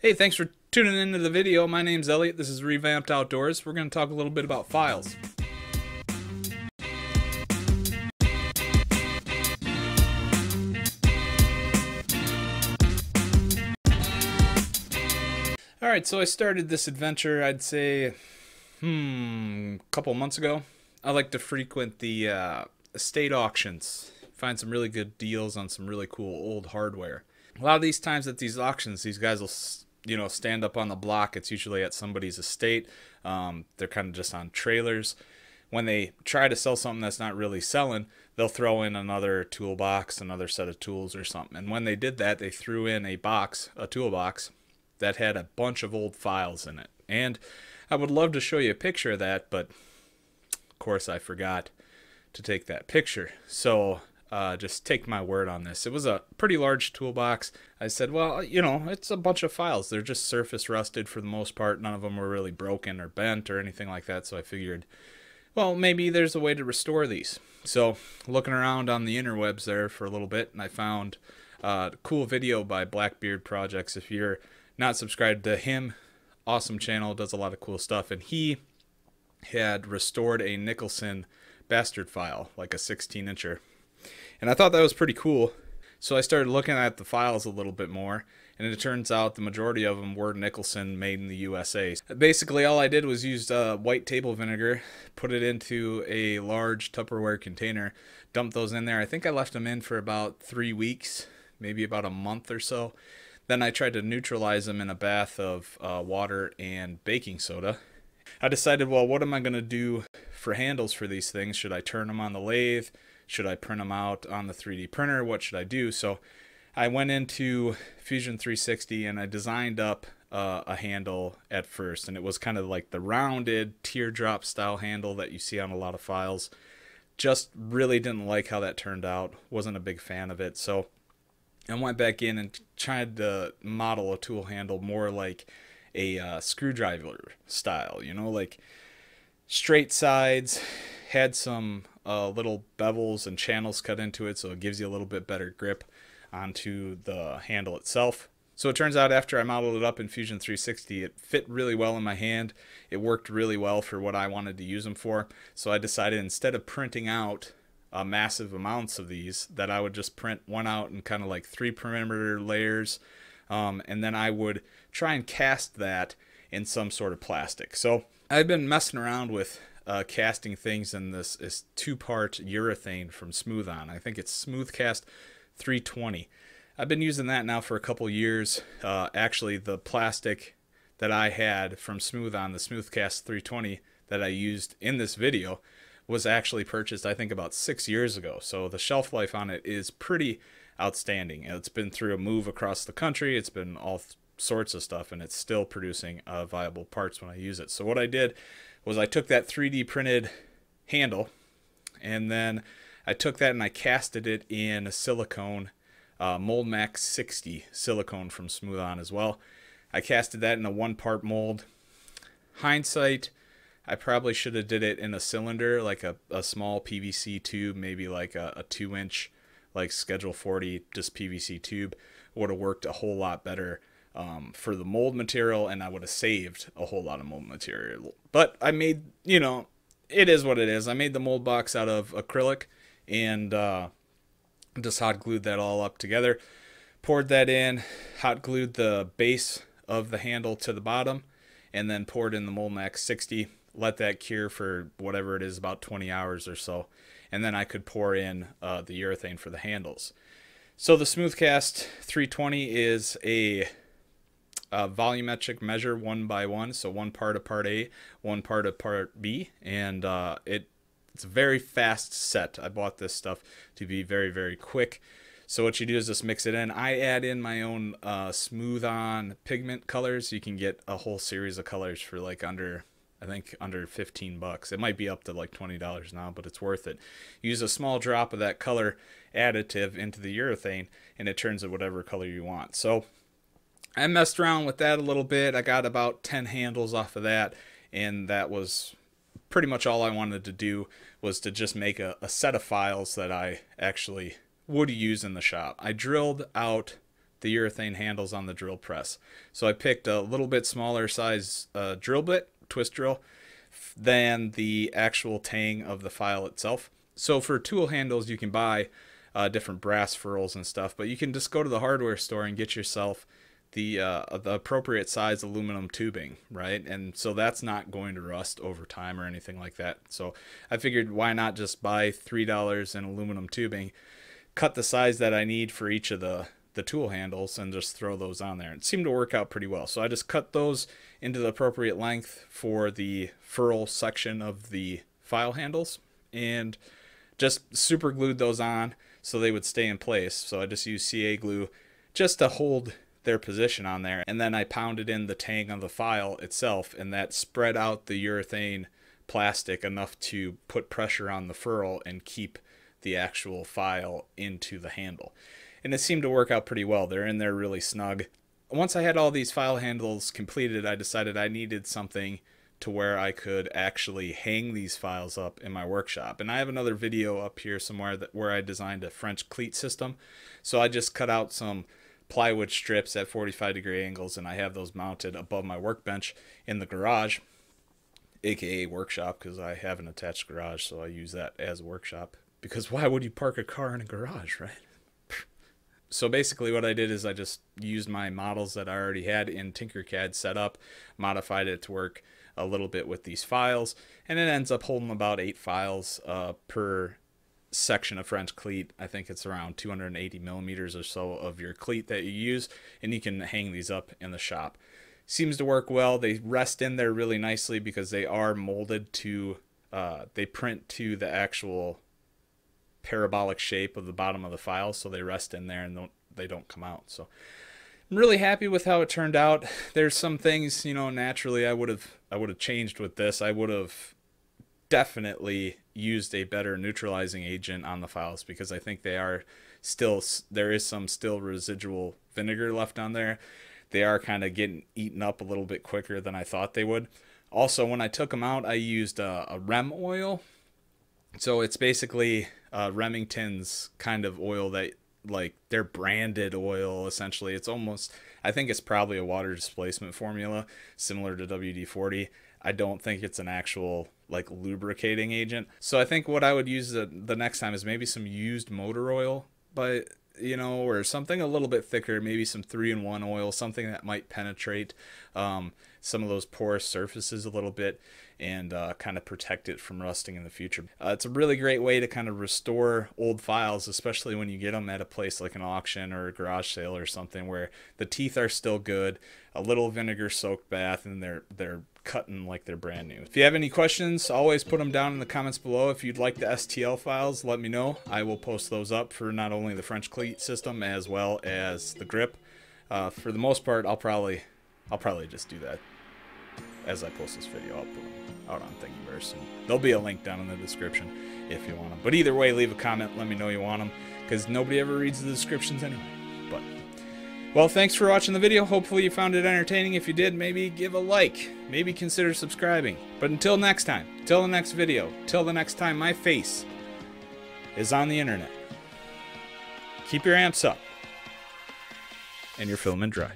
Hey, thanks for tuning into the video. My name's Elliot. This is Revamped Outdoors. We're going to talk a little bit about files. All right, so I started this adventure, I'd say, hmm, a couple months ago. I like to frequent the uh, estate auctions, find some really good deals on some really cool old hardware. A lot of these times at these auctions, these guys will, you know, stand up on the block. It's usually at somebody's estate. Um, they're kind of just on trailers. When they try to sell something that's not really selling, they'll throw in another toolbox, another set of tools or something. And when they did that, they threw in a box, a toolbox, that had a bunch of old files in it. And I would love to show you a picture of that, but of course I forgot to take that picture. So uh, just take my word on this. It was a pretty large toolbox. I said, well, you know, it's a bunch of files. They're just surface rusted for the most part. None of them were really broken or bent or anything like that. So I figured, well, maybe there's a way to restore these. So looking around on the interwebs there for a little bit, and I found uh, a cool video by Blackbeard Projects. If you're not subscribed to him. Awesome channel, does a lot of cool stuff. And he had restored a Nicholson bastard file, like a 16 incher. And I thought that was pretty cool. So I started looking at the files a little bit more, and it turns out the majority of them were Nicholson made in the USA. Basically, all I did was use uh, white table vinegar, put it into a large Tupperware container, dumped those in there. I think I left them in for about three weeks, maybe about a month or so. Then I tried to neutralize them in a bath of uh, water and baking soda. I decided, well, what am I going to do for handles for these things? Should I turn them on the lathe? Should I print them out on the 3D printer? What should I do? So I went into Fusion 360 and I designed up uh, a handle at first. And it was kind of like the rounded teardrop style handle that you see on a lot of files. Just really didn't like how that turned out. Wasn't a big fan of it. So I went back in and tried to model a tool handle more like a uh, screwdriver style, you know, like straight sides, had some uh, little bevels and channels cut into it, so it gives you a little bit better grip onto the handle itself. So it turns out after I modeled it up in Fusion 360, it fit really well in my hand. It worked really well for what I wanted to use them for. So I decided instead of printing out uh, massive amounts of these that I would just print one out in kind of like three perimeter layers. Um, and then I would try and cast that in some sort of plastic. So I've been messing around with uh, casting things in this, this two-part urethane from Smooth On. I think it's Smoothcast 320. I've been using that now for a couple years. Uh, actually, the plastic that I had from Smooth On, the Smoothcast 320 that I used in this video, was actually purchased, I think, about six years ago. So the shelf life on it is pretty outstanding. It's been through a move across the country. It's been all sorts of stuff, and it's still producing uh, viable parts when I use it. So what I did was I took that 3D printed handle, and then I took that and I casted it in a silicone, uh, Mold Max 60 silicone from Smooth On as well. I casted that in a one-part mold. Hindsight, I probably should have did it in a cylinder, like a, a small PVC tube, maybe like a, a two inch, like Schedule 40, just PVC tube. Would have worked a whole lot better um, for the mold material, and I would have saved a whole lot of mold material. But I made, you know, it is what it is. I made the mold box out of acrylic and uh, just hot glued that all up together. Poured that in, hot glued the base of the handle to the bottom, and then poured in the Mold Max 60 let that cure for whatever it is, about 20 hours or so, and then I could pour in uh, the urethane for the handles. So the Smoothcast 320 is a, a, volumetric measure one by one, so one part of part A, one part of part B, and uh, it it's a very fast set. I bought this stuff to be very very quick. So what you do is just mix it in. I add in my own uh, smooth on pigment colors. You can get a whole series of colors for like under I think under 15 bucks. It might be up to like $20 now, but it's worth it. Use a small drop of that color additive into the urethane and it turns it whatever color you want. So I messed around with that a little bit. I got about 10 handles off of that and that was pretty much all I wanted to do was to just make a, a set of files that I actually would use in the shop. I drilled out the urethane handles on the drill press. So I picked a little bit smaller size uh, drill bit, twist drill, than the actual tang of the file itself. So for tool handles, you can buy uh, different brass ferrules and stuff, but you can just go to the hardware store and get yourself the uh, the appropriate size aluminum tubing, right? And so that's not going to rust over time or anything like that. So I figured why not just buy three dollars in aluminum tubing, cut the size that I need for each of the the tool handles and just throw those on there. It seemed to work out pretty well. So I just cut those into the appropriate length for the ferrule section of the file handles and just super glued those on so they would stay in place. So I just used CA glue just to hold their position on there. And then I pounded in the tang on the file itself and that spread out the urethane plastic enough to put pressure on the ferrule and keep the actual file into the handle. And it seemed to work out pretty well. They're in there really snug. Once I had all these file handles completed, I decided I needed something to where I could actually hang these files up in my workshop. And I have another video up here somewhere that where I designed a French cleat system. So I just cut out some plywood strips at 45 degree angles and I have those mounted above my workbench in the garage, aka workshop because I have an attached garage, so I use that as a workshop. Because why would you park a car in a garage, right? so basically what I did is I just used my models that I already had in Tinkercad set up, modified it to work a little bit with these files, and it ends up holding about eight files uh, per section of French cleat. I think it's around 280 millimeters or so of your cleat that you use, and you can hang these up in the shop. Seems to work well. They rest in there really nicely because they are molded to, uh, they print to the actual parabolic shape of the bottom of the file, so they rest in there and don't, they don't come out. So I'm really happy with how it turned out. There's some things, you know, naturally I would have I would have changed with this. I would have definitely used a better neutralizing agent on the files because I think they are still there is some still residual vinegar left on there. They are kind of getting eaten up a little bit quicker than I thought they would. Also, when I took them out, I used a, a Rem oil. So it's basically uh, Remington's kind of oil that like their branded oil essentially. It's almost I think it's probably a water displacement formula similar to WD-40. I don't think it's an actual like lubricating agent. So I think what I would use the, the next time is maybe some used motor oil, but you know, or something a little bit thicker, maybe some three in one oil, something that might penetrate um, some of those porous surfaces a little bit and uh, kind of protect it from rusting in the future. Uh, it's a really great way to kind of restore old files, especially when you get them at a place like an auction or a garage sale or something where the teeth are still good, a little vinegar soaked bath, and they're they're cutting like they're brand new. If you have any questions, always put them down in the comments below. If you'd like the STL files, let me know. I will post those up for not only the French cleat system as well as the grip. Uh, for the most part, I'll probably I'll probably just do that as I post this video. I'll put them out on Thingiverse. And there'll be a link down in the description if you want them. But either way, leave a comment. Let me know you want them because nobody ever reads the descriptions anyway. But, well, thanks for watching the video. Hopefully you found it entertaining. If you did, maybe give a like. Maybe consider subscribing. But until next time, till the next video, till the next time my face is on the internet, keep your amps up and your filament dry.